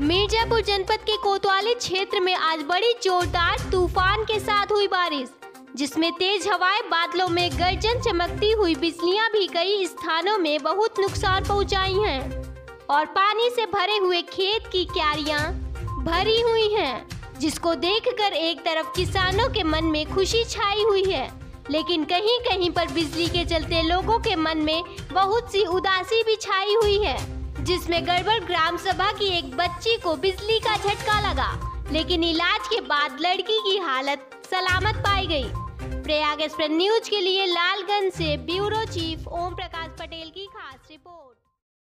मिर्जापुर जनपद के कोतवाली क्षेत्र में आज बड़ी जोरदार तूफ़ान के साथ हुई बारिश, जिसमें तेज हवाएँ, बादलों में गर्जन चमकती हुई बिजलियाँ भी कई स्थानों में बहुत नुकसान पहुंचाई हैं। और पानी से भरे हुए खेत की क्यारियाँ भरी हुई हैं, जिसको देखकर एक तरफ़ किसानों के मन में खुशी छाई हुई है। लेकिन कहीं कहीं पर बिजली के चलते लोगों के मन में बहुत सी उदासी भी छाई हुई है। जिसमें गड़बड़ ग्राम सभा की एक बच्ची को बिजली का झटका लगा, लेकिन इलाज के बाद लड़की की हालत सलामत पाई गई। प्रयाग एक्सप्रेस न्यूज़ के लिए लालगंज से ब्यूरो चीफ ओम प्रकाश पटेल की